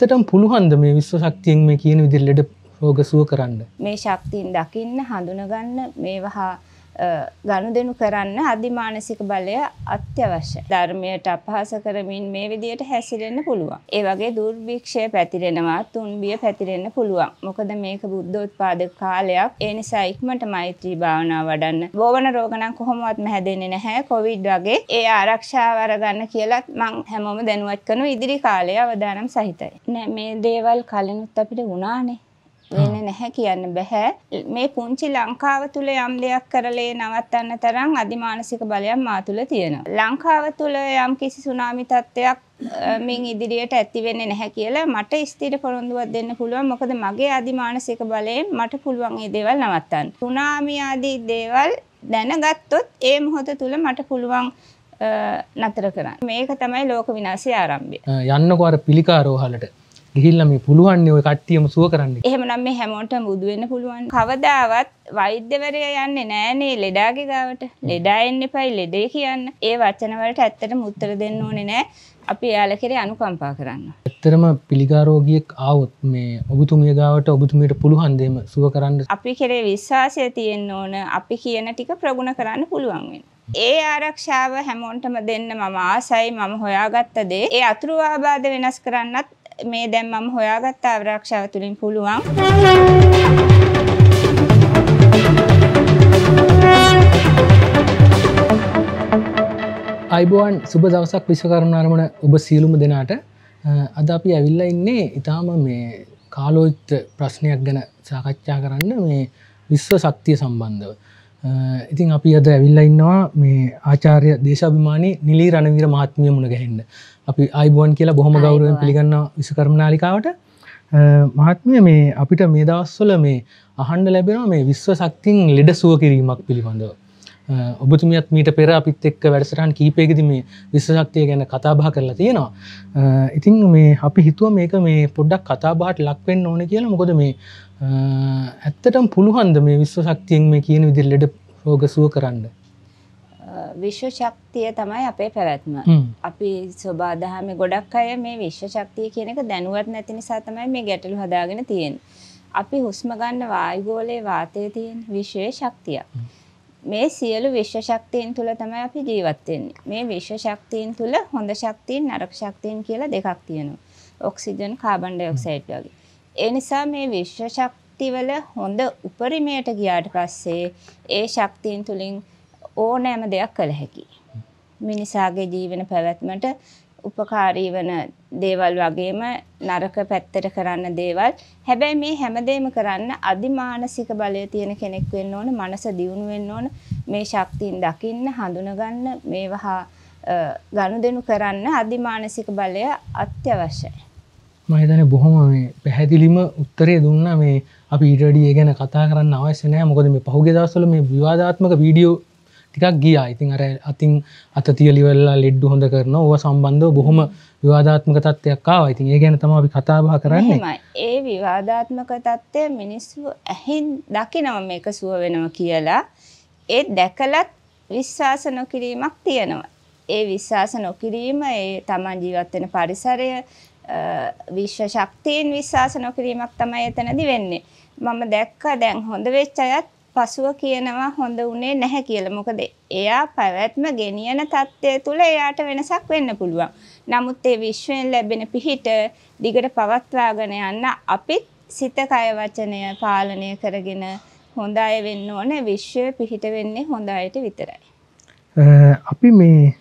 ඇත්තටම පුළුහන්ද මේ විශ්ව ශක්තියෙන් මේ කියන විදිහට ලෙඩ රෝග සුව කරන්න? මේ ශක්තියින් දකින්න හඳුනගන්න මේවා ගනුදෙනු කරන්න අධිමානසික බලය අත්‍යවශ්‍ය. ධර්මයට අපහාස කරමින් මේ විදියට හැසිරෙන්න පුළුවන්. ඒ වගේ දුර්භික්ෂය පැතිරෙනවා, තුන්බිය පැතිරෙන්න පුළුවන්. මොකද මේක බුද්ධෝත්පාද කාලයක්. ඒ නිසා ඉක්මනට මෛත්‍රී භාවනාව වඩන්න. බෝවන රෝග නම් කොහොමවත්ම හැදෙන්නේ නැහැ. කොවිඩ් වගේ ඒ ආරක්ෂාව අරගන්න කියලා මම හැමෝම දැනුවත් කරනවා ඉදිරි කාලයේ අවදානම් සහිතයි. නෑ මේ දේවල් කලිනුත් අපිට වුණානේ. වෙන්නේ නැහැ කියන්න බෑ. මේ පුංචි ලංකාව තුල යම් දෙයක් කරලේ නවත්තන්න තරම් අධිමානසික බලයක් මා තුල තියෙනවා. ලංකාව තුල යම් කිසි සුනාමි තත්ත්වයක් මින් ඉදිරියට ඇති වෙන්නේ නැහැ කියලා මට ස්ථිර පොරොන්දුවක් දෙන්න පුළුවන්. මොකද මගේ අධිමානසික බලයෙන් මට පුළුවන් මේ දේවල් නවත්තන්න. සුනාමි ආදී දේවල් දැනගත්තොත් ඒ මොහොත තුල මට පුළුවන් නතර කරන්න. මේක තමයි ලෝක විනාශය ආරම්භය. යන්නකො අර පිළිකාරෝහලට ගිහිල්ල මේ පුළුවන්නේ ඔය කට්ටියම සුව කරන්න. එහෙමනම් මේ හැමෝට බුදුවෙන්න පුළුවන්. කවදාවත් වෛද්‍යවරය යන්නේ නෑනේ ලෙඩාගේ ගාවට. ලෙඩා එන්න එපයි ලෙඩේ කියන්න. ඒ වචනවලට ඇත්තටම උත්තර දෙන්න ඕනේ නෑ. අපි යාල කෙරේ අනුකම්පා කරන්න. ඇත්තරම පිළිකාරෝගියෙක් ආවොත් මේ ඔබතුමිය ගාවට ඔබතුමියට පුළුවන්දේම සුව කරන්න. අපි කෙරේ විශ්වාසය තියෙන්න ඕන. අපි කියන ටික ප්‍රගුණ කරන්න පුළුවන් වෙන. ඒ ආරක්ෂාව හැමෝන්ටම දෙන්න මම ආසයි මම හොයාගත්ත දේ. ඒ අතුරු ආබාධ වෙනස් කරන්නත් මේ දැන් මම හොයාගත්ත ආරක්ෂාව තුළින් පුළුවන්. අයිබෝවන් සුබ දවසක් විශ්වකරණාරමණ ඔබ සියලුම දෙනාට අද අපි ඇවිල්ල ඉන්නේ ඉතාම මේ කාලෝච්ත ප්‍රශ්නයක් ගැන සාකච්ඡා කරන්න මේ විශ්ව ශක්තිය සම්බන්ධව. ඉතින් අපි අද ඇවිල්ල ඉන්නවා මේ ආචාර්ය දේශාභිමානී නිලී රණවීර මහත්මිය මුණ ගැහෙන්න අපි අයිබෝන් කියලා බොහොම ගෞරුවෙන් පිළිගන්න විශ්කරමනාලිකාවට මහත්මිය මේ අපිට මේ දවස්වල මේ අහන්ඩ ලැබෙනවා මේ විශ්ව සක්තින් ලෙඩ සුව කිරීමක් පිළිබඳව. ඔබතුමියත් මීට පෙර අපිත් එක්ක වැඩසටහන් කීපයකද මේ විශ්වශක්තිය ගැන කතාබහ කරලා තියෙනවා. ඉතින් මේ අපි හිතුව මේක මේ පොඩ්ඩක් කතාබාට ලක්වෙන්න ඕන කියලා මොකොද මේ ඇත්තටම් පුළුහන්ද මේ විශ්ව ශක්තියෙන් මේ කියන විදිර ලෙඩ රෝග සුව කරන්න. විශ්ව ශක්තිය තමයි අපේ පැවැත්ම. අපි සබාදහම ගොඩක් අය මේ විශ්ව ශක්තිය කියන එක දැනුවත් නැති නිසා තමයි මේ ගැටලු හදාගෙන තියෙන්නේ. අපි හුස්ම ගන්න වායුගෝලයේ වාතයේ තියෙන විශ්වයේ ශක්තිය. මේ සියලු විශ්ව ශක්තියන් තුල තමයි අපි ජීවත් වෙන්නේ. මේ විශ්ව ශක්තියන් තුල හොඳ ශක්තියන් නරක ශක්තියන් කියලා දෙකක් තියෙනවා. ඔක්සිජන් කාබන් ඩයොක්සයිඩ් වගේ. ඒ නිසා මේ විශ්ව ශක්තිවල හොඳ උපරිමයට ගියාට පස්සේ ඒ ශක්තියන් තුලින් ඕනෑම දෙයක් කළ හැකි. මිනිසාගේ ජීවන පැවැත්මට උපකාරී වන දේවල් වගේම නරක පැත්තට කරන්න දේවල්. හැබැයි මේ හැමදේම කරන්න අධිමානසික බලය තියෙන කෙනෙක් වෙන්න ඕන, මනස දියුණු වෙන්න ඕන. මේ ශක්තියින් දකින්න, හඳුනගන්න, මේවා ගනුදෙනු කරන්න අධිමානසික බලය අත්‍යවශ්‍යයි. මම හිතන්නේ බොහොම මේ පැහැදිලිම උත්තරේ දුන්නා මේ අපි ඊට වැඩි ඒ ගැන කතා කරන්න අවශ්‍ය නැහැ. මොකද මේ පහුගිය දවස්වල මේ විවාදාත්මක වීඩියෝ ටිකක් ගියා. ඉතින් අර අතින් අත තියලිවෙල්ලා ලෙඩ්ඩු හොඳ කරන ඕව සම්බන්ධව බොහොම විවාධාත්මක තත්ත්වයක් ආවා. ඉතින් ඒ ගැන තම අපි කතාබහ කරන්නේ. ඒ විවාධාත්මක තත්ත්වය මිනිස්සු ඇහින් දකිනව මේක සුව වෙනව කියලා. ඒ දැකලත් විශ්වාස නොකිරීමක් තියෙනවා. ඒ විශ්වාස නොකිරීම ඒ තමන් ජීවත්වෙන පරිසරය විශ්ව ශක්තියෙන් විශ්වාස නොකිරීමක් තමයි එතනදි වෙන්නේ. මම දැක්ක දැන් හොඳ වෙච්ච අයත් පසුව කියනවා හොඳ උනේ නැහැ කියලා. මොකද එයා පැවැත්ම ගෙනියන தත්ත්වය තුල එයාට වෙනසක් වෙන්න පුළුවන්. නමුත් ඒ විශ්වයෙන් ලැබෙන පිහිට දිගට පවත්වාගෙන යන්න අපිත් සිත කය වචනය පාලනය කරගෙන හොඳ අය වෙන්න ඕනේ. විශ්වය පිහිට වෙන්නේ හොඳ අයට විතරයි. අපි මේ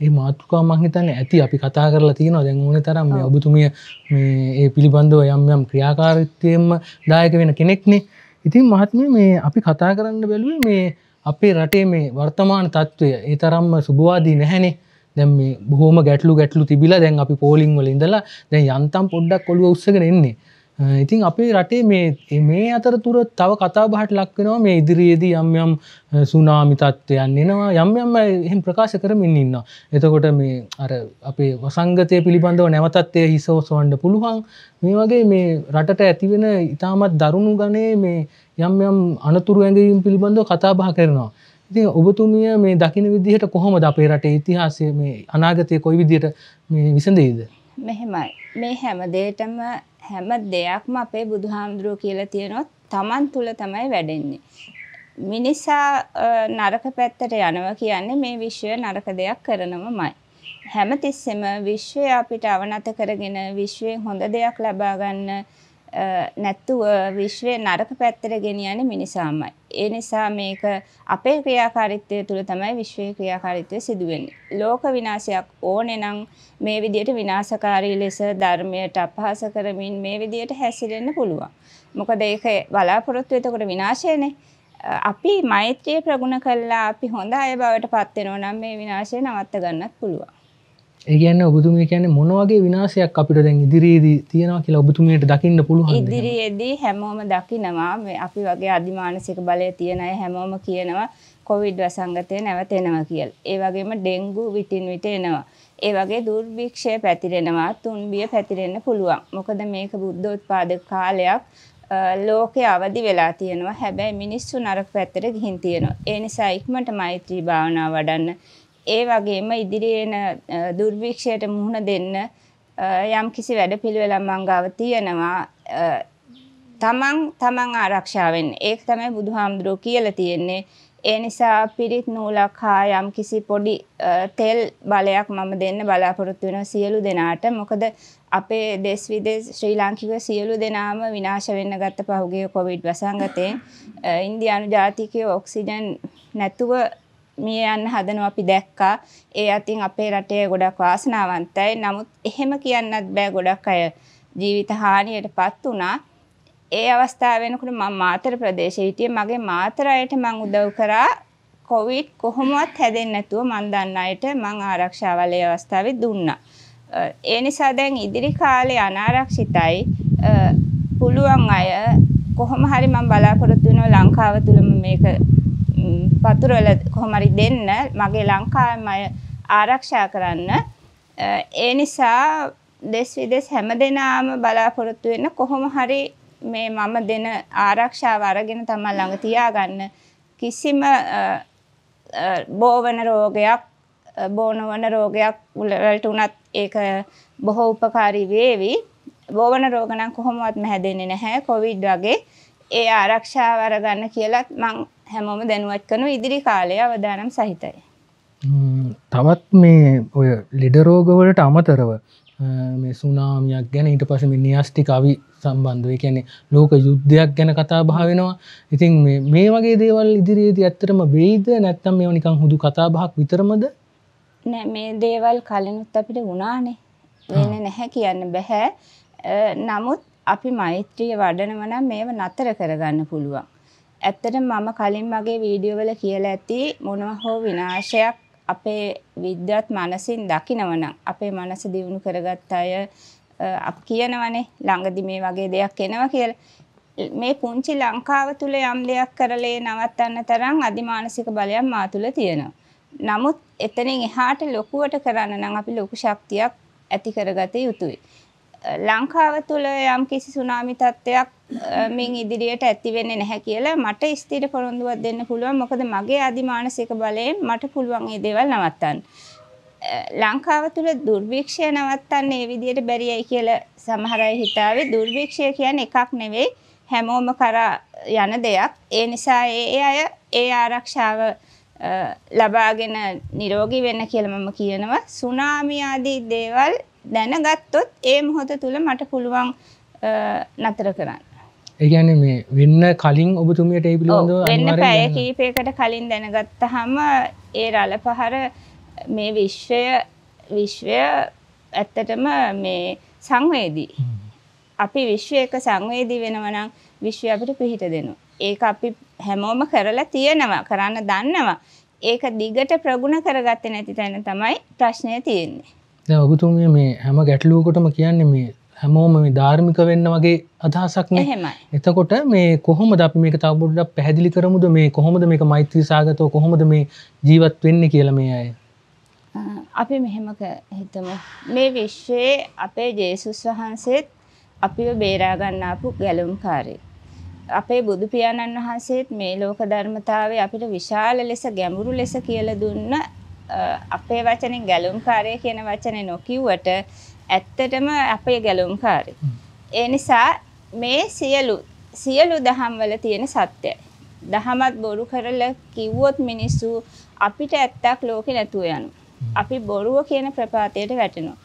ඒ මාතෘකා මං හිතන්නේ ඇති අපි කතා කරලා තියෙනවා දැන් ඕනේ තරම් මේ ඔබතුමිය මේ ඒ පිළිබඳව යම් යම් ක්‍රියාකාරීත්වයෙන්ම දායක වෙන කෙනෙක්නේ. ඉතින් මහත්ම මේ අපි කතා කරන්න බැලුවේ මේ අපේ රටේ මේ වර්තමාන තත්ත්වය ඒ තරම්ම සුභවාදී නැහැනේ. දැන් මේ බොහෝම ගැටලු ගැටලු තිබිලා දැන් අපි පෝලිං වල ඉඳලා දැන් යන්තම් පොඩ්ඩක් ඔළුව උස්සගෙන එන්නේ. ඉතින් අපේ රටේ මේ මේ අතරතුර තව කතා බහට ලක්වෙනවා මේ ඉදිරියේදී යම් යම් සුනාමි තත්ත්වයන් එනවා යම් යම් එහෙම ප්‍රකාශ කරමින් ඉන්නවා. එතකොට මේ අර අපේ වසංගතය පිළිබඳව නැවතත් ඒ හිස ඔසවන්න පුළුවන්. මේ වගේ මේ රටට ඇතිවෙන ඉතාමත් දරුණු ගණේ මේ යම් යම් අනතුරු ඇඟවීම් පිළිබඳව කතා බහ කරනවා. ඉතින් ඔබතුමිය මේ දකින විදිහට කොහොමද අපේ රටේ ඉතිහාසය මේ අනාගතය කොයි විදිහට මේ විසඳෙයිද? මෙහෙමයි. මේ හැම දෙයකම හැම දෙයක්ම අපේ බුදුහාමුදුරුවෝ කියලා තියෙනවා Taman තුල තමයි වැඩෙන්නේ. මිනිසා නරක පැත්තට යනවා කියන්නේ මේ විශ්වය නරක දෙයක් කරනවමයි. හැමතිස්සෙම විශ්වය අපිට අවනත කරගෙන විශ්වයෙන් හොඳ දෙයක් ලබා ගන්න නැත්තුව විශ්වය නරක පැත්තට ගෙනියන්නේ මිනිසාමයි. ඒ නිසා මේක අපේ ක්‍රියාකාරීත්වය තුළ තමයි විශ්වයේ ක්‍රියාකාරීත්වය සිදු වෙන්නේ. ලෝක විනාශයක් ඕනේ නම් මේ විදිහට විනාශකාරී ලෙස ධර්මයට අපහාස කරමින් මේ විදිහට හැසිරෙන්න පුළුවන්. මොකද ඒක බලාපොරොත්තු එතකොට විනාශයනේ. අපි මෛත්‍රිය ප්‍රගුණ කළා අපි හොඳ අය බවට පත් වෙනවා නම් මේ විනාශය නවත්ත ගන්නත් පුළුවන්. ඒ කියන්නේ ඔබතුමිය කියන්නේ මොන වගේ විනාශයක් අපිට දැන් ඉදිරියේදී තියෙනවා කියලා ඔබතුමියට දකින්න පුළුවන්. ඉදිරියේදී හැමෝම දකිනවා අපි වගේ අධිමානසික බලය තියෙන අය හැමෝම කියනවා කොවිඩ් වසංගතය නැවතෙනවා කියලා. ඒ වගේම ඩෙන්ගු විටින් විට එනවා. ඒ වගේ දුර්භික්ෂය පැතිරෙනවා, තුන්බිය පැතිරෙන්න පුළුවන්. මොකද මේක බුද්ධෝත්පාද කාලයක් ලෝකේ අවදි වෙලා තියෙනවා. හැබැයි මිනිස්සු නරක පැත්තට ගිහින් තියෙනවා. ඒ නිසා ඉක්මනට මෛත්‍රී භාවනාව වඩන්න ඒ වගේම ඉදිරියේ එන දුර්භික්ෂයට මුහුණ දෙන්න යම් කිසි වැඩපිළිවෙලක් මං ගාව තියෙනවා තමන් තමන් ආරක්ෂා වෙන්න. ඒක තමයි බුදුහාමුදුරුවෝ කියලා තියෙන්නේ. ඒ නිසා පිරිත් නූලක් හා යම් කිසි පොඩි තෙල් බලයක් මම දෙන්න බලාපොරොත්තු වෙනවා සියලු දෙනාට. මොකද අපේ දෙස් විදේශ ශ්‍රී ලාංකික සියලු දෙනාම විනාශ වෙන්න ගත්ත පහුගිය කොවිඩ් වසංගතයෙන් ඉන්දියානු ජාතිකයෝ ඔක්සිජන් නැතුව මිය යන්න හදනවා අපි දැක්කා. ඒ අතින් අපේ රටේ ගොඩක් වාසනාවන්තයි. නමුත් එහෙම කියන්නත් බෑ ගොඩක් අය ජීවිත හානියටපත් වුණා. ඒ අවස්ථාව වෙනකොට මම මාතර ප්‍රදේශයේ හිටියේ. මගේ මාතර අයට මම උදව් කරා කොවිඩ් කොහොමවත් හැදෙන්නේ නැතුව මම දන්න අයට මම ආරක්ෂාවල ඒ අවස්ථාවේ දුන්නා. ඒ නිසා දැන් ඉදිරි කාලේ අනාරක්ෂිතයි පුළුවන් අය කොහොම හරි මම බලාපොරොත්තු වෙනවා ලංකාව තුලම මේක පතුරවල කොහොම හරි දෙන්න මගේ ලංකාවෙම අය ආරක්ෂා කරන්න. ඒ නිසා දෙස් විදෙස් හැමදෙනාම බලාපොරොත්තු වෙන්න කොහොම හරි මේ මම දෙන ආරක්ෂාව අරගෙන තමයි ළඟ තියාගන්න. කිසිම බෝවන රෝගයක් බෝනවන රෝගයක් වලට උනත් ඒක බොහෝ උපකාරී වේවි. බෝවන රෝග නම් කොහොමවත් හැදෙන්නේ නැහැ. කොවිඩ් වගේ ඒ ආරක්ෂාව අරගන්න කියලත් මං හැමෝම දැනුවත් කරන ඉදිරි කාලය අවදානම් සහිතයි. තවත් මේ ඔය ලෙඩරෝගවලට අමතරව මේ සුනාමියක් ගැන ඊට පස නිියස්ටි කවි සම්බන්ධව කියන්නේ ලෝක යුද්ධයක් ගැන කතා භාවෙනවා ඉතින් මේ වගේ දේවල් ඉදිරියේදී ඇත්තටම වෙයිද? නැත්තම් මේ නිකං හුදු කතා බහක් විතරමද? නෑ මේ දේවල් කලිනුත් අපිට වුණානේ. වෙන නැහැ කියන්න බැහැ නමුත් අපි මෛත්‍රිය වඩනවනම් මේව නතර කරගන්න පුළුවන් ඇත්තට මම කලින් මගේ වීඩියෝ වල කියලා ඇති මොනවා හෝ විනාශයක් අපේ විද්වත් මනසින් දකිනවනම් අපේ මනස දියුණු කරගත්ත අය අප කියනවනේ ළඟදි මේ වගේ දෙයක් එනවා කියලා මේ පුංචි ලංකාව තුල යම් දෙයක් කරලේ නවත්තන්න තරම් අධිමානසික බලයක් මා තුල තියෙනවා. නමුත් එතනින් එහාට ලොකුවට කරන්න නම් අපි ලොකු ශක්තියක් ඇති කරගත යුතුයි. ලංකාව තුළ යම් කිසි සුනාමි තත්ත්වයක් මින් ඉදිරියට ඇති වෙන්නේ නැහැ කියලා මට ස්ථිර පොරොන්දුවක් දෙන්න පුළුවන්. මොකද මගේ අධිමානසික බලයෙන් මට පුළුවන් මේ දේවල් නවත්තන්න. ලංකාව තුළ දුර්භික්ෂය නවත්තන්න ඒ විදිහට බැරියයි කියලා සමහර අය හිතාවේ දුර්භික්ෂය කියන්නේ එකක් නෙවෙයි හැමෝම කරා යන දෙයක්. ඒ නිසා ඒ අය ඒ ආරක්ෂාව ලබාගෙන නිරෝගී වෙන්න කියලා මම කියනවා. සුනාමි ආදී දේවල් දැනගත්තොත් ඒ මොහොත තුළ මට පුළුවන් නතර කරන්න. ඒගැන මේ වෙන්න කලින් ඔබතුමියට ඒ පිළිබඳ වෙන්න පැය කීපයකට කලින් දැනගත්ත හම ඒ රල පහර මේ විශ්වය විශ්වය ඇත්තටම මේ සංවේදී. අපි විශ්ව එක සංවේදී වෙනවනම් විශ්වය අපිට පිහිට දෙනවා. ඒක අපි හැමෝම කරලා තියෙනවා කරන්න දන්නවා. ඒක දිගට ප්‍රගුණ කරගත්තේ නැති තැන තමයි ප්‍රශ්නය තියෙන්නේ. ඔබතුමිය මේ හැම ගැටලුවකොටම කියන්නේ මේ හැමෝම මේ ධාර්මික වෙන්න වගේ අදහසක් නැහැ. එතකොට මේ කොහොමද අපි මේක තව පොඩ්ඩක් පැහැදිලි කරමුද මේ කොහොමද මේක මෛත්‍රී සාගතව කොහොමද මේ ජීවත් වෙන්නේ කියලා මේ අය? අපි මෙහෙම හිතමු. මේ විශ්වයේ අපේ ජේසුස් වහන්සේත් අපිව බේරා ගන්න ආපු ගැලුම්කාරයෙක්. අපේ බුදු පියාණන් වහන්සේත් මේ ලෝක ධර්මතාවය අපිට විශාල ලෙස ගැඹුරු ලෙස කියලා දුන්න අපේ වචනෙන් ගැලුම්කාරය කියන වචනේ නොකියුවට ඇත්තටම අපේ ගැලුම්කාරය. ඒ නිසා මේ සියලු සියලු දහම්වල තියෙන සත්‍යයි. දහමත් බොරු කරලා කිව්වොත් මිනිස්සු අපිට ඇත්තක් ලෝකෙ නැතුව යනවා. අපි බොරුව කියන ප්‍රපාතයට වැටෙනවා.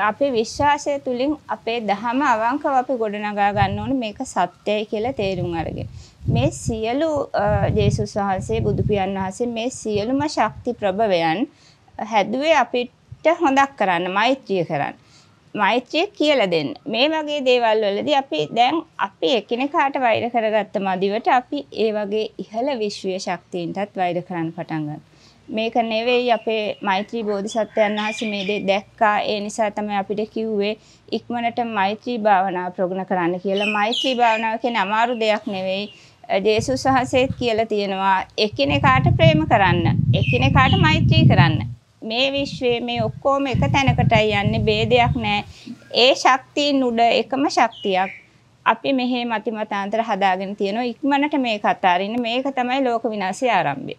අපේ විශ්වාසය තුලින් අපේ දහම අවංකව අපි ගොඩනගා ගන්න ඕනේ මේක සත්‍යයි කියලා තේරුම් අරගෙන. මේ සියලු ජේසුස් වහන්සේ බුදු පියාණන් වහන්සේ මේ සියලුම ශක්ති ප්‍රභවයන් හැදුවේ අපිට හොඳක් කරන්න මෛත්‍රිය කරන්න. මෛත්‍රිය කියලා දෙන්න. මේ වගේ දේවල් වලදී අපි දැන් අපි එකිනෙකාට වෛර කරගත්ත මදිවට අපි ඒ වගේ ඉහළ විශ්වීය ශක්තියින්ටත් වෛර කරන්න පටන් ගන්නවා. මේක නෙවෙයි අපේ මෛත්‍රී බෝධිසත්වයන් වහන්සේ මේ දේ දැක්කා. ඒ නිසා තමයි අපිට කිව්වේ ඉක්මනට මෛත්‍රී භාවනාව ප්‍රගුණ කරන්න කියලා. මෛත්‍රී භාවනාව කියන්නේ අමාරු දෙයක් නෙවෙයි. ජේසුස් වහන්සේත් කියලා තියෙනවා එකිනෙකාට ප්‍රේම කරන්න එකිනෙකාට මෛත්‍රී කරන්න. මේ විශ්වයේ මේ ඔක්කොම එක තැනකටයි යන්නේ ભેදයක් නැහැ ඒ ශක්තියින් උඩ එකම ශක්තියක්. අපි මෙහි මති මතාන්තර හදාගෙන තියෙනවා ඉක්මනට මේක අතාරින්න. මේක තමයි ලෝක විනාශයේ ආරම්භය.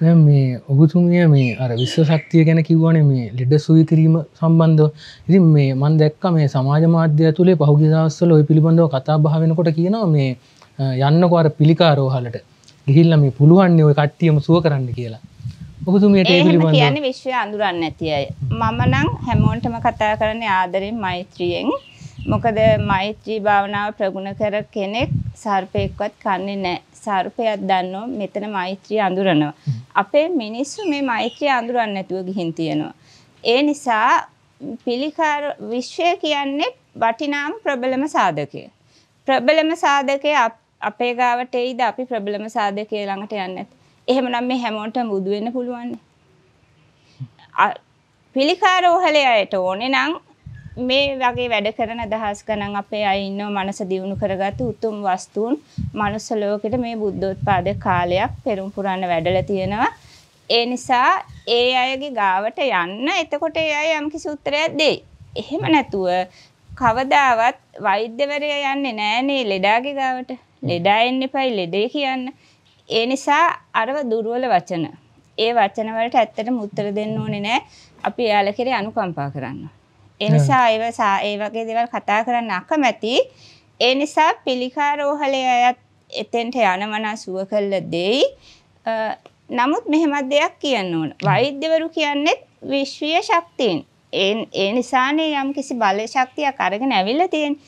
දැන් මේ ඔබතුමිය මේ අර විශ්ව ශක්තිය ගැන කිව්වනේ මේ ලෙඩ සුවි කිරීම සම්බන්ධව. ඉතින් මේ මම දැක්ක මේ සමාජ මාධ්‍ය ඇතුලේ පහුගිය දවස්වල ওই පිළිබඳව කතා බහ වෙනකොට කියනවා මේ යන්නකො අර පිළිකාරෝහලට ගිහිල්ලා මේ පුළුවන් ඔය කට්ටියම සුව කරන්න කියලා. ඔබතුමියට කියන්නේ විශ්වය අඳුරන්නේ නැති අය. මම නම් හැමෝටම කතා කරන්නේ ආදරෙන් මෛත්‍රියෙන්. මොකද මෛත්‍රී භාවනාව ප්‍රගුණ කර කෙනෙක් සර්පයෙක්වත් කන්නේ නැහැ. සර්පයක් දන්නෝ මෙතන මෛත්‍රිය අඳුරනවා. අපේ මිනිස්සු මේ මෛත්‍රිය අඳුරන්නේ නැතුව ගිහින් තියෙනවා. ඒ නිසා පිළිකාර විශ්වය කියන්නේ වටිනාම ප්‍රබලම සාධකය. ප්‍රබලම සාධකය අපේ ගාවට එයිද අපි ප්‍රබලම සාධකය ළඟට යන්නේ නැත්. එහෙමනම් මේ හැමෝටම බුදු වෙන්න පුළුවන්. පිළිකාරෝහලේ අයට ඕනේ නම් මේ වගේ වැඩ කරන දහස් ගණන් අපේ අය ඉන්නව මනස දියුණු කරගත්තු උතුම් වස්තුන් මනුස්ස ලෝකෙට මේ බුද්ධෝත්පාද කාලයක් පෙරම් පුරන්න වැඩලා තියෙනවා. ඒ නිසා ඒ අයගේ ගාවට යන්න එතකොට ඒ අය යම්කිසි උත්තරයක් දෙයි. එහෙම නැතුව කවදාවත් වෛද්‍යවරයා යන්නේ නෑනේ ලෙඩාගේ ගාවට. ලෙඩා එන්න එපයි ලෙඩේ කියන්න. ඒ නිසා අරව දුර්වල වචන. ඒ වචන වලට ඇත්තටම උත්තර දෙන්න ඕනේ නෑ. අපි එයාලා කෙරේ අනුකම්පා කරන්න. ඒ නිසා ඒව ඒ වගේ දේවල් කතා කරන්න අකමැති. ඒ නිසා පිළිකා රෝහලේ අයත් එතෙන්ට යනවනා සුව කළ දෙයි. නමුත් මෙහෙමත් දෙයක් කියන්න ඕන. වෛද්‍යවරු කියන්නේ විශ්වීය ශක්තියින්. ඒ නිසානේ යම් කිසි බල ශක්තියක් අරගෙන ඇවිල්ලා තියෙන්නේ.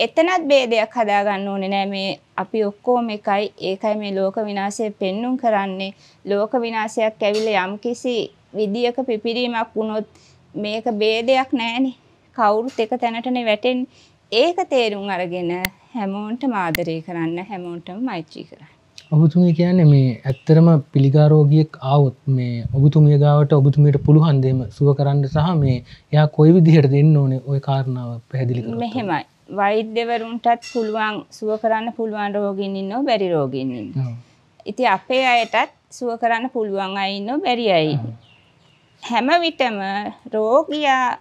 එතනත් ભેදයක් හදා ගන්න ඕනේ නෑ. මේ අපි ඔක්කොම එකයි. ඒකයි මේ ලෝක විනාශය පෙන්눔 කරන්නේ. ලෝක විනාශයක් ඇවිල්ලා යම්කිසි විදියක පිපිරීමක් වුණොත් මේක ભેදයක් නෑනේ. කවුරුත් එක තැනටනේ වැටෙන්නේ. ඒක තේරුම් අරගෙන හැමෝන්ට මාදරය කරන්න හැමෝන්ටම මෛත්‍රී කරන්න. ඔබතුමිය කියන්නේ මේ ඇත්තරම පිළිකාරෝගියෙක් ආවොත් මේ ඔබතුමිය ගාවට ඔබතුමියට පුළුවන් දෙම සුව කරන්න සහ මේ එයා කොයි විදිහට දෙන්න ඕනේ ওই කාරණාව පැහැදිලි කරලා මෙහෙමයි. වෛද්‍යවරුන්ටත් පුළුවන් සුව කරන්න පුළුවන් රෝගීන් ඉන්නව බැරි රෝගීන් ඉන්නවා. ඉතින් අපේ අයටත් සුව කරන්න පුළුවන් අය ඉන්නව බැරි අය හැම විටම රෝගියා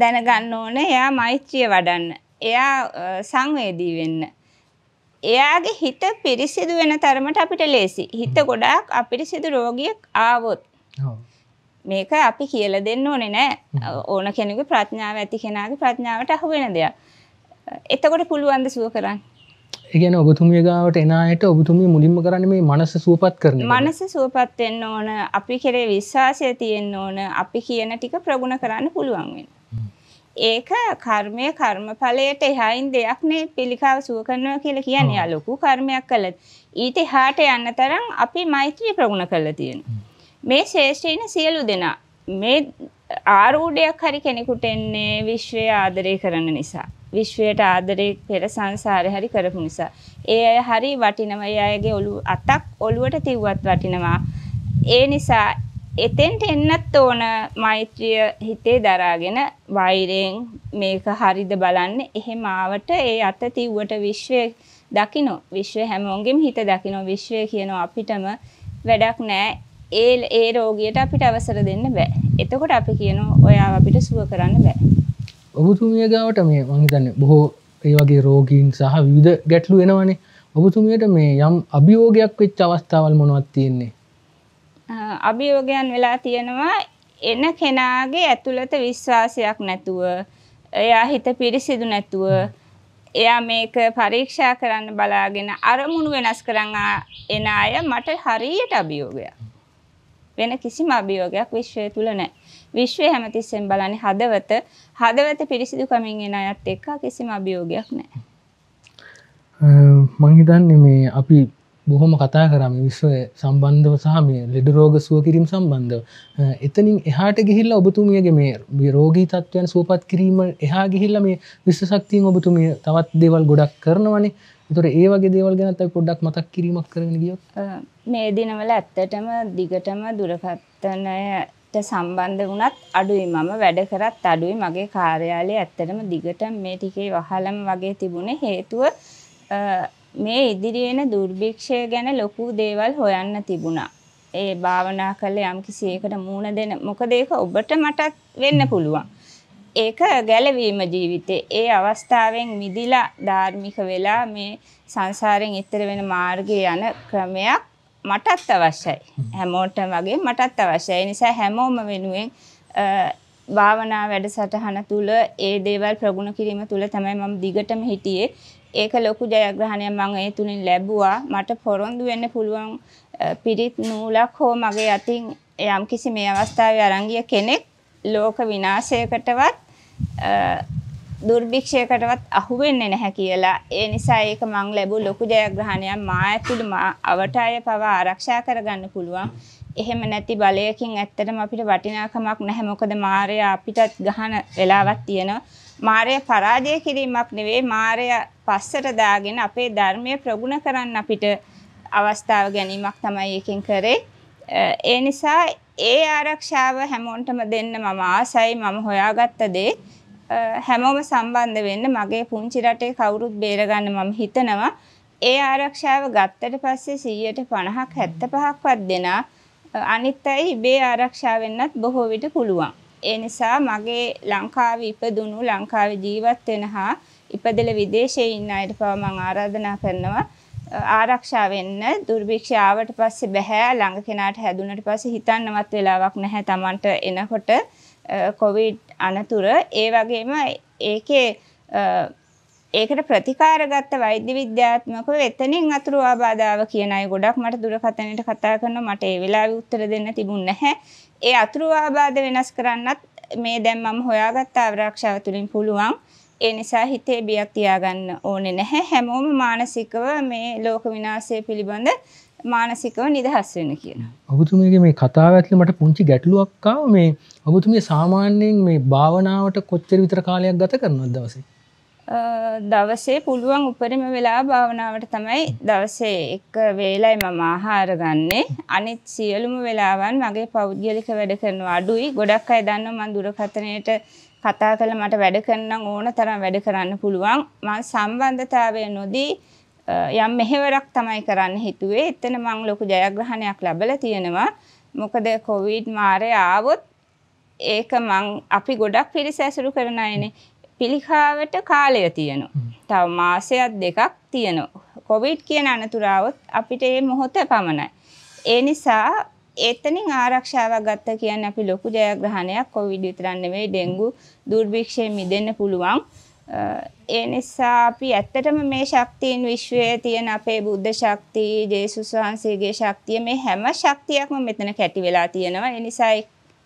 දැනගන්න ඕනේ එයා මෛත්‍රිය වඩන්න. එයා සංවේදී වෙන්න. එයාගේ හිත පිරිසිදු වෙන තරමට අපිට ලේසි. හිත ගොඩාක් අපිරිසිදු රෝගියෙක් ආවොත්. මේක අපි කියලා දෙන්න ඕනේ නෑ. ඕන කෙනෙකුගේ ප්‍රඥාව ඇති කෙනාගේ ප්‍රඥාවට අහු වෙන දෙයක්. එතකොට පුළුවන් ද සුව කරන්න? ඒ කියන්නේ ඔබතුමිය ගාවට එන අයට ඔබතුමිය මුලින්ම කරන්නේ මේ මනස සුවපත් කරන. මනස සුවපත් වෙන්න ඕන, අපි කෙරේ විශ්වාසය තියෙන්න ඕන, අපි කියන ටික ප්‍රගුණ කරන්න පුළුවන් වෙන්න. ඒක කර්මය කර්මඵලයට එහායින් දෙයක් නේ පිළිකාව සුව කරනවා කියලා කියන්නේ. යා ලොකු කර්මයක් කළා. ඊට එහාට යන්න තරම් අපි මෛත්‍රී ප්‍රගුණ කරලා තියෙනවා. මේ ශේෂ්ඨයින සියලු දෙනා මේ ආරූඩයක් හරි කෙනෙකුට එන්නේ විශ්වය ආදරය කරන නිසා. විශ්වයට ආදරේ පෙර සංසාරේ හරි කරපු නිසා. ඒ අය හරි වටිනවා. ඒ අයගේ ඔළුව අතක් ඔළුවට තිව්වත් වටිනවා. ඒ නිසා එතෙන්ට එන්නත් ඕන මෛත්‍රිය හිතේ දරාගෙන වෛරයෙන් මේක හරිද බලන්න. එහෙම ආවට ඒ අත තිව්වට විශ්වය දකින්න. විශ්වය හැමෝගෙම හිත දකින්න. විශ්වය කියනවා අපිටම වැඩක් නෑ. ඒ ඒ රෝගියට අපිට අවසර දෙන්න බෑ. එතකොට අපි කියනවා ඔයාව අපිට සුව කරන්න බෑ. ඔබතුමිය ගාවට මේ මං හිතන්නේ බොහෝ ඒ වගේ රෝගීන් සහ විවිධ ගැටලු එනවනේ. ඔබතුමියට මේ යම් අභියෝගයක් වෙච්ච අවස්ථාවල් මොනවද තියෙන්නේ? අභියෝගයන් වෙලා තියෙනවා එන කෙනාගේ ඇතුළත විශ්වාසයක් නැතුව එයා හිත පිරිසිදු නැතුව එයා මේක පරීක්ෂා කරන්න බලාගෙන අරමුණු වෙනස් කරන් එන අය මට හරියට අභියෝගයක්. වෙන කිසිම අභියෝගයක් විශ්වය තුල නැහැ. විශ්වය හැමතිස්සෙම බලන්නේ හදවත. හදවත පිරිසිදුකමින් එන අයත් එක්ක කිසිම අභියෝගයක් නැහැ. මං හිතන්නේ මේ අපි බොහොම කතා කරම විශ්වය සම්බන්ධව සහ මේ ලෙඩ රෝග සුව කිරීම සම්බන්ධව. එතනින් එහාට ගිහිල්ල ඔබතුමියගේ මේ රෝගී තත්වයන් සුවපත් කිරීම එහා ගිහිල්ල මේ විශ්ව ශක්තියෙන් ඔබතුමිය තවත් දේවල් ගොඩක් කරනවනේ තොර ඒ වගේ දේවල් ගැනත් පොඩ්ඩක් මතක් කිරීමක් කරන ගියොත් මේ දිනවල ඇත්තටම දිගටම දුරකත්තනයට සම්බන්ධ වුණත් අඩුයි මම වැඩ කරත් අඩුයි මගේ කාර්යාලය ඇත්තටම දිගට මේ ටිකේ වහලම වගේ තිබුණේ හේතුව මේ ඉදිරියෙන දුර්භික්ෂය ගැන ලොකු දේවල් හොයන්න තිබුණා. ඒ භාවනා කළේ යම් කිසි ඒකට මූණ දෙන මොකද ඒක ඔබට මටත් වෙන්න පුළුවන්. ඒක ගැලවීම ජීවිතේ. ඒ අවස්ථාවෙන් මිදිලා ධාර්මික වෙලා මේ සංසාරයෙන් ඈතර වෙන මාර්ගයේ යන ක්‍රමයක් මටත් අවශ්‍යයි. හැමෝටම වගේ මටත් අවශ්‍යයි. ඒ නිසා හැමෝම වෙනුවෙන් භාවනා වැඩසටහන තුල ඒ දේවල් ප්‍රගුණ කිරීම තුල තමයි මම දිගටම හිටියේ. ඒක ලොකු ජයග්‍රහණයක් මම ඒ තුලින් ලැබුවා. මට පොරොන්දු වෙන්න පුළුවන් පිරිත් නූලක් හෝ මගේ අතින් යම්කිසි මේ අවස්ථාවේ අරන් කෙනෙක් ලෝක විනාශයකටවත් දුර්භික්ෂයකටවත් අහු වෙන්නේ නැහැ කියලා. ඒ නිසා ඒක මං ලැබූ ලොකු ජයග්‍රහණයක් මා ඇතුළු මා අවටාය පවා ආරක්ෂා කරගන්න පුළුවන්. එහෙම නැති බලයකින් ඇත්තටම අපිට වටිනාකමක් නැහැ. මොකද මායя අපිටත් ගහන වෙලාවක් තියෙනවා. මායя පරාජය කිරීමක් නෙවෙයි මායя පස්සට දාගෙන අපේ ධර්මය ප්‍රගුණ කරන්න අපිට අවස්ථාව ගැනීමක් තමයි එකෙන් කරේ. ඒ නිසා ඒ ආරක්ෂාව හැමෝන්ටම දෙන්න මම ආසයි මම හොයාගත්ත දේ හැමෝම සම්බන්ධ වෙන්න මගේ පුංචි රටේ කවුරුත් බේරගන්න මම හිතනවා. ඒ ආරක්ෂාව ගත්තට පස්සේ 150ක් 75ක්වත් දෙනා අනිත් අය ඉබේ ආරක්ෂා වෙන්නත් බොහෝ විට පුළුවන්. ඒ නිසා මගේ ලංකාවේ ඉපදුණු ලංකාවේ ජීවත් වෙන හා ඉපදෙල විදේශයේ ඉන්න අයට පවා මම ආරාධනා කරනවා ආරක්ෂා වෙන්න දුර්භික්ෂය ආවට පස්සේ බෑ ළඟ කෙනාට හැදුනට පස්සේ හිතන්නවත් වෙලාවක් නැහැ Tamanට එනකොට කොවිඩ් අනතුර ඒ වගේම ඒකේ ඒකට ප්‍රතිකාර ගත්ත වෛද්‍ය විද්‍යාත්මකව එතනින් අතුරු ආබාධාව කියන අය ගොඩක් මට දුරකථනයට කතා කරනවා මට ඒ වෙලාවේ උත්තර දෙන්න තිබුණ නැහැ. ඒ අතුරු ආබාධ වෙනස් කරන්නත් මේ දැන් මම හොයාගත්ත ආරක්ෂාව තුලින් පුළුවන්. ඒ නිසා හිතේ බියක් තියාගන්න ඕනේ නැහැ. හැමෝම මානසිකව මේ ලෝක විනාශය පිළිබඳ මානසිකව නිදහස් වෙන්න කියන. ඔබතුමියගේ මේ කතාව ඇතුළේ මට පුංචි ගැටලුවක් ආවා මේ ඔබතුමිය සාමාන්‍යයෙන් මේ භාවනාවට කොච්චර විතර කාලයක් ගත කරනවද දවසේ? දවසේ පුළුවන් උපරිම වෙලා භාවනාවට තමයි දවසේ එක වේලයි මම ආහාර ගන්නෙ. අනිත් සියලුම වෙලාවන් මගේ පෞද්ගලික වැඩ කරනවා අඩුයි. ගොඩක් අය දන්නවා මම දුරකථනයට කතා කරලා මට වැඩ කරනම් ඕන තරම් වැඩ කරන්න පුළුවන්. මම සම්බන්ධතාවය නොදී යම් මෙහෙවරක් තමයි කරන්න හිතුවේ. එතන මම ලොකු ජයග්‍රහණයක් ලැබලා තියෙනවා. මොකද කොවිඩ් මාරේ ආවොත් ඒක මං අපි ගොඩක් පිරිස ඇසුරු කරන අයනේ. පිළිකාවට කාලය තියෙනවා. තව මාසයක් දෙකක් තියෙනවා. කොවිඩ් කියන අනතුරාවොත් අපිට මේ මොහොත පමණයි. ඒ නිසා එතනින් ආරක්ෂාවක් ගත්ත කියන්නේ අපි ලොකු ජයග්‍රහණයක් කොවිඩ් විතරක් නෙවෙයි ඩෙන්ගු දුර්භික්ෂයෙන් මිදෙන්න පුළුවන්. ඒ නිසා අපි ඇත්තටම මේ ශක්තියින් විශ්වයේ තියෙන අපේ බුද්ධ ශක්තිය, ජේසුස් වහන්සේගේ ශක්තිය මේ හැම ශක්තියක්ම මෙතන කැටි වෙලා තියෙනවා. ඒ නිසා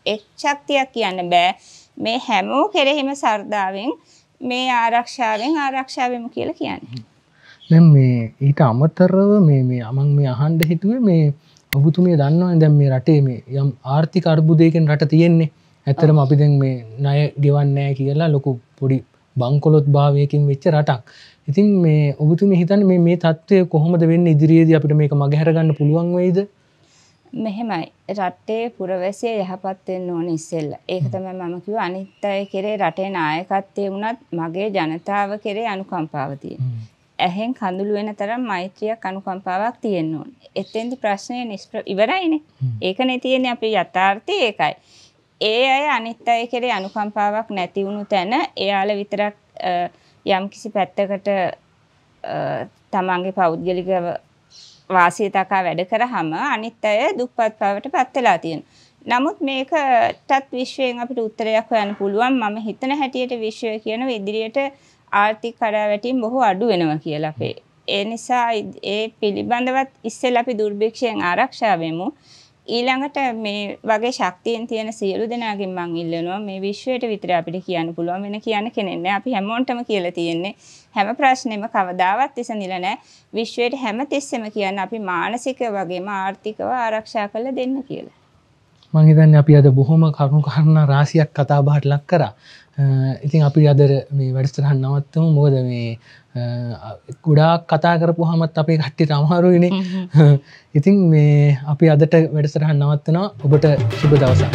එක් ශක්තියක් කියන්න බෑ. මේ හැමෝ කෙරෙහිම සර්දාවෙන් මේ ආරක්ෂාවෙන් ආරක්ෂාවෙමු කියලා කියන්නේ. දැන් මේ ඊට අමතරව මේ මේ අමන් මේ අහන්න හිතුවේ මේ ඔබතුමිය දන්නවනේ දැන් මේ රටේ මේ යම් ආර්ථික අර්බුදයකින් රට තියෙන්නේ. ඇත්තටම අපි දැන් මේ ණය ගෙවන්නේ කියලා ලොකු පොඩි බංකොලොත් භාවයකින් වෙච්ච රටක්. ඉතින් මේ ඔබතුමිය හිතන්නේ මේ தත්ත්වය කොහොමද වෙන්නේ ඉදිරියේදී අපිට මේක මගහැර ගන්න පුළුවන් වෙයිද? මෙහෙමයි රටේ පුරවැසිය යහපත් වෙන්න ඕන ඉස්සෙල්ලා. ඒක තමයි මම කිව්ව අනිත් අය කෙරේ රටේ නායකත්වයේ වුණත් මගේ ජනතාව කෙරේ අනුකම්පාව තියෙනවා. ඇහෙන් කඳුළු වෙන තරම් මෛත්‍රියක් අනුකම්පාවක් තියෙන්න ඕන. එතෙන්දි ප්‍රශ්නේ නිෂ්ප්‍ර ඉවරයිනේ. ඒකනේ තියෙන්නේ අපේ යථාර්ථය ඒකයි. ඒ අය අනිත් අය කෙරේ අනුකම්පාවක් නැති වුණු තැන එයාලා විතරක් යම්කිසි පැත්තකට තමන්ගේ පෞද්ගලිකව වාසිය තකා වැඩ කරාම අනිත් අය දුප්පත් බවට පත් වෙලා තියෙනවා. නමුත් මේකටත් විශ්වයෙන් අපිට උත්තරයක් හොයන්න පුළුවන් මම හිතන හැටියට විශ්වය කියන ඉදිරියට ආර්ථික කඩාවැටීම් බොහෝ අඩු වෙනවා කියලා අපේ. ඒ නිසා ඒ පිළිබඳවත් ඉස්සෙල්ලා අපි දුර්භික්ෂයෙන් ආරක්ෂා වෙමු. ඊළඟට මේ වගේ ශක්තියෙන් තියෙන සියලු දෙනාගෙන් මං ඉල්ලනවා මේ විශ්වයට විතර අපිට කියන්න පුළුවන් වෙන කියන්න කෙනෙක් නෑ අපි හැමෝටම කියලා තියෙන්නේ හැම ප්‍රශ්නෙම කවදාවත් විසඳිලා නෑ විශ්වයට හැම තිස්සෙම කියන්න අපි මානසික වගේම ආර්ථිකව ආරක්ෂා කරලා දෙන්න කියලා මං හිතන්නේ අපි අද බොහොම කරුණු කාරණා රාශියක් කතා බහට ලක් කරා. ඉතින් අපි අදර මේ වැඩස්තරහන් නවත්තම. මොකද මේ ගොඩාක් කතා කරපු හමත් අපේ කට්ටි තමහරුයිනේ ඉතින් මේ අපි අදට වැඩසරහන් නවත්තනවා. ඔබට සුබ දවසා